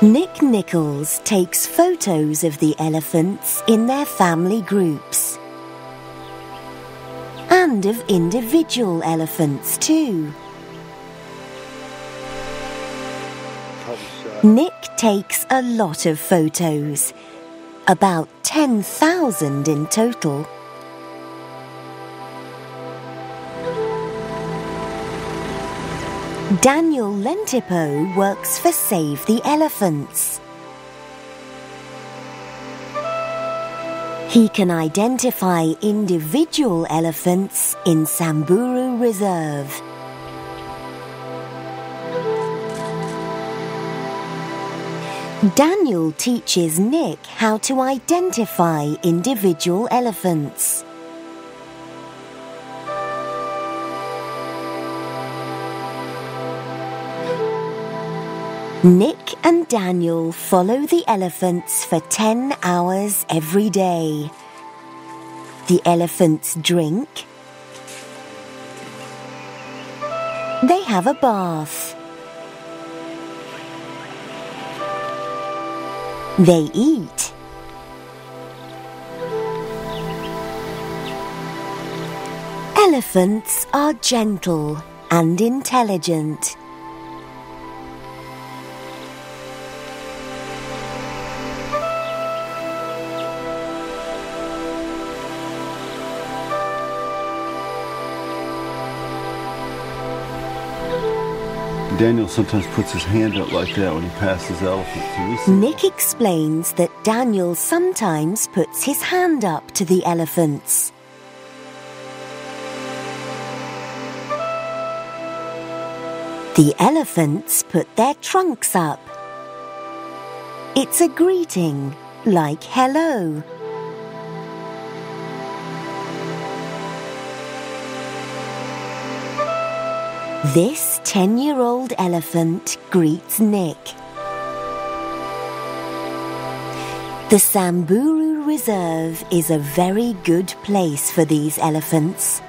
Nick Nichols takes photos of the elephants in their family groups. And of individual elephants too. Nick takes a lot of photos, about 10,000 in total. Daniel Lentipo works for Save the Elephants. He can identify individual elephants in Samburu Reserve. Daniel teaches Nick how to identify individual elephants. Nick and Daniel follow the elephants for 10 hours every day. The elephants drink. They have a bath. They eat. Elephants are gentle and intelligent. Daniel sometimes puts his hand up like that when he passes elephants. Nick explains that Daniel sometimes puts his hand up to the elephants. The elephants put their trunks up. It's a greeting, like hello. This 10 year old elephant greets Nick. The Samburu Reserve is a very good place for these elephants.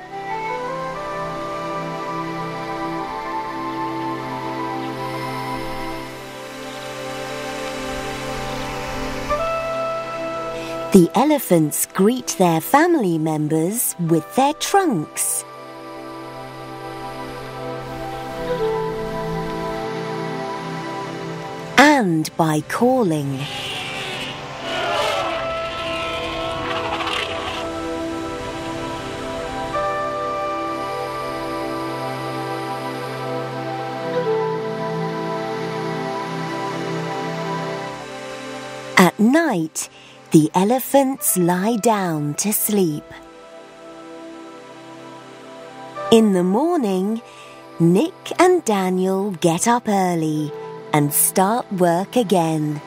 The elephants greet their family members with their trunks. And by calling. At night, the elephants lie down to sleep. In the morning, Nick and Daniel get up early and start work again.